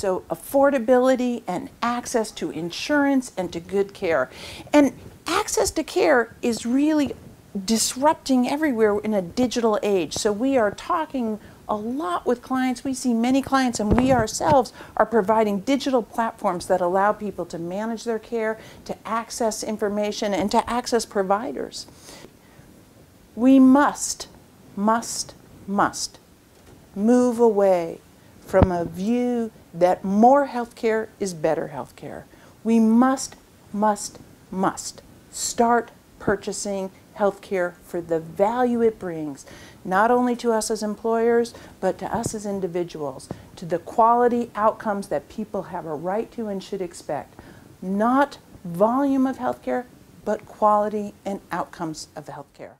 So affordability and access to insurance and to good care. And access to care is really disrupting everywhere in a digital age. So we are talking a lot with clients. We see many clients, and we ourselves are providing digital platforms that allow people to manage their care, to access information, and to access providers. We must, must, must move away from a view that more healthcare is better healthcare. We must, must, must start purchasing healthcare for the value it brings, not only to us as employers, but to us as individuals, to the quality outcomes that people have a right to and should expect. Not volume of healthcare, but quality and outcomes of healthcare.